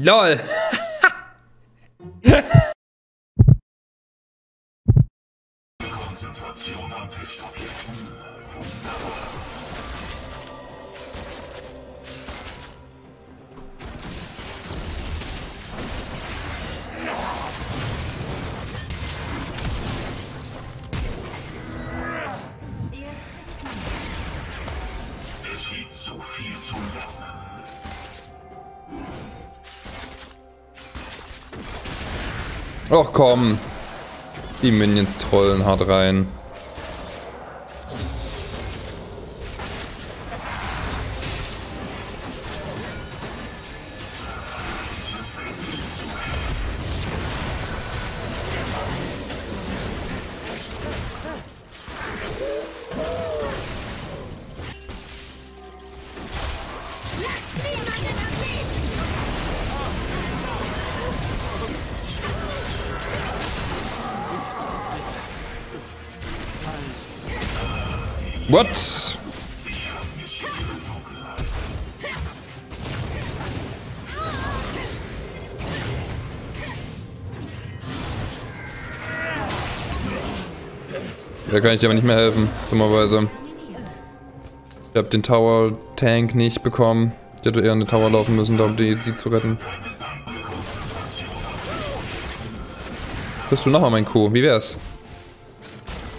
LOL. Konzentration an Technobjekten. Ach komm. Die Minions trollen hart rein. What? Da kann ich dir aber nicht mehr helfen, dummerweise. Ich habe den Tower Tank nicht bekommen. Ich hätte eher in den Tower laufen müssen, um die, die zu retten. Bist du nochmal mein Kuh? Wie wär's?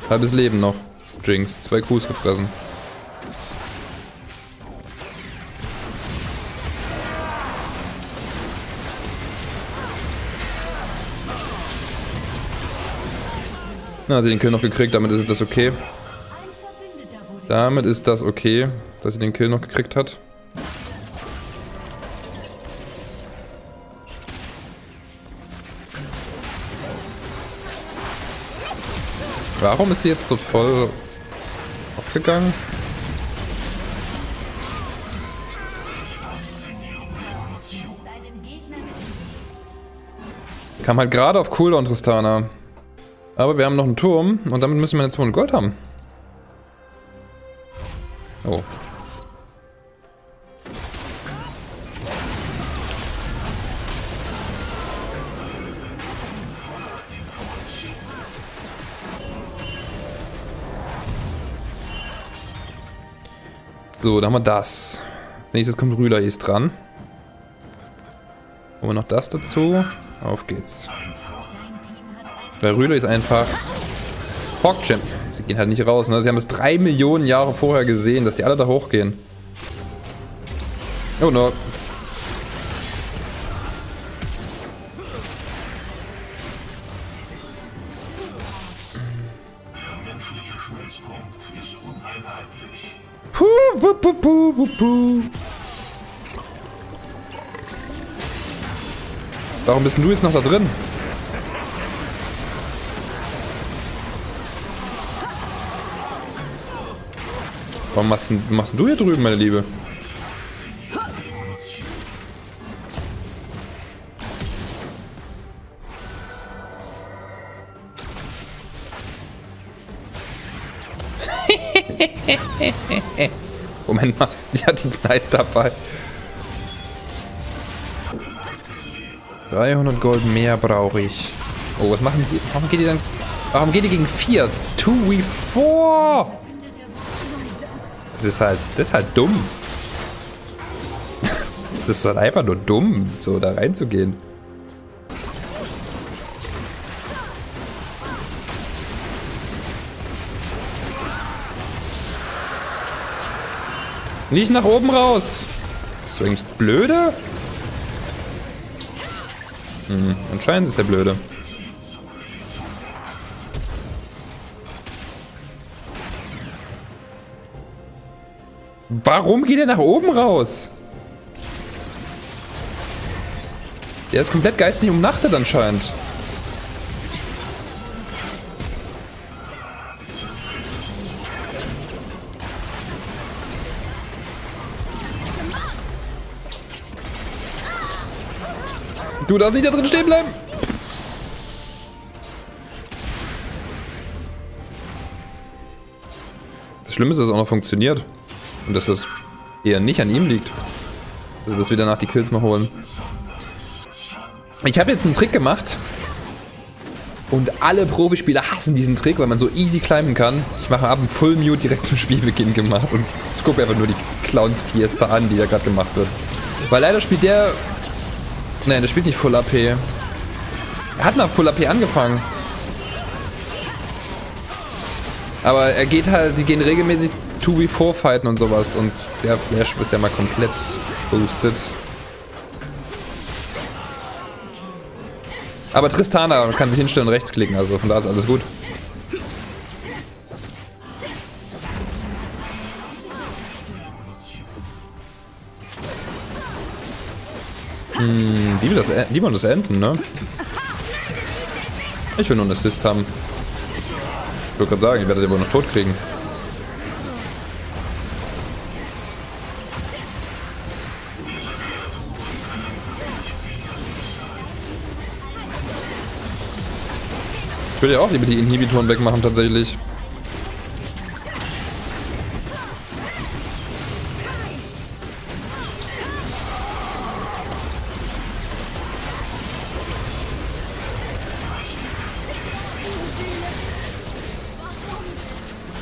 Halbes Leben noch. Jinx. Zwei Kuhs gefressen. Na, sie den Kill noch gekriegt, damit ist das okay. Damit ist das okay, dass sie den Kill noch gekriegt hat. Warum ist sie jetzt dort voll aufgegangen? Kam halt gerade auf Cooldown, Tristana. Aber wir haben noch einen Turm und damit müssen wir jetzt 200 Gold haben. Oh. So, dann haben wir das. Als nächstes kommt Rüder dran. Holen wir noch das dazu. Auf geht's. Weil Rüder ist einfach Hawkchamp. Sie gehen halt nicht raus, ne? Sie haben es drei Millionen Jahre vorher gesehen, dass die alle da hochgehen. Oh no. Puh, puh, puh, puh, puh. Warum bist du jetzt noch da drin? Warum machst, machst du hier drüben, meine Liebe? Moment mal, sie hat den Knight dabei. 300 Gold mehr brauche ich. Oh, was machen die? Warum geht die dann? Warum geht die gegen 4? 2 wie 4! Das ist halt, das ist halt dumm. Das ist halt einfach nur dumm, so da reinzugehen. Nicht nach oben raus. Bist du eigentlich blöde? Hm, anscheinend ist er blöde. Warum geht er nach oben raus? Der ist komplett geistig umnachtet anscheinend. Du darfst nicht da drin stehen bleiben. Das Schlimme ist, dass es auch noch funktioniert. Und dass das eher nicht an ihm liegt. Also, dass wir danach die Kills noch holen. Ich habe jetzt einen Trick gemacht. Und alle Profispieler hassen diesen Trick, weil man so easy climben kann. Ich mache ab einem Full Mute direkt zum Spielbeginn gemacht und gucke einfach nur die Clowns Fiesta an, die da gerade gemacht wird. Weil leider spielt der... Nein, der spielt nicht Full AP. Er hat nach Full AP angefangen. Aber er geht halt, die gehen regelmäßig 2v4 fighten und sowas und der Flash ist ja mal komplett boosted. Aber Tristana kann sich hinstellen und rechts klicken, also von da ist alles gut. Hm, will das, wollen das enden, ne? Ich will nur einen Assist haben. Ich wollte gerade sagen, ich werde das aber noch tot kriegen. Ich würde ja auch lieber die Inhibitoren wegmachen, tatsächlich.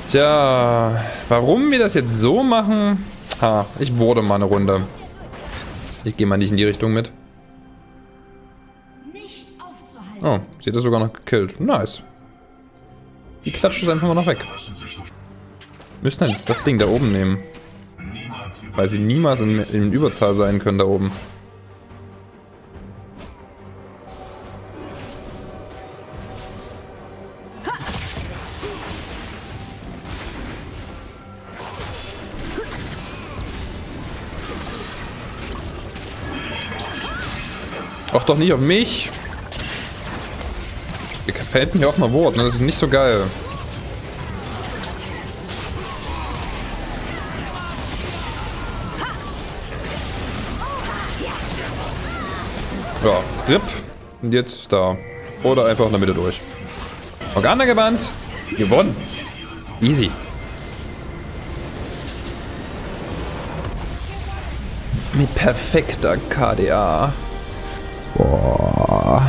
Tja, warum wir das jetzt so machen? Ha, ich wurde mal eine Runde. Ich gehe mal nicht in die Richtung mit. Oh, sie hat das sogar noch gekillt. Nice. Die klatscht es einfach mal noch weg. Müssen halt das Ding da oben nehmen. Weil sie niemals in, in Überzahl sein können da oben. Ach doch nicht auf mich. Gefällt mir auch mal Wort, ne? Das ist nicht so geil. Ja, RIP. Und jetzt da. Oder einfach in der Mitte durch. Organa gebannt. Gewonnen. Easy. Mit perfekter KDA. 哇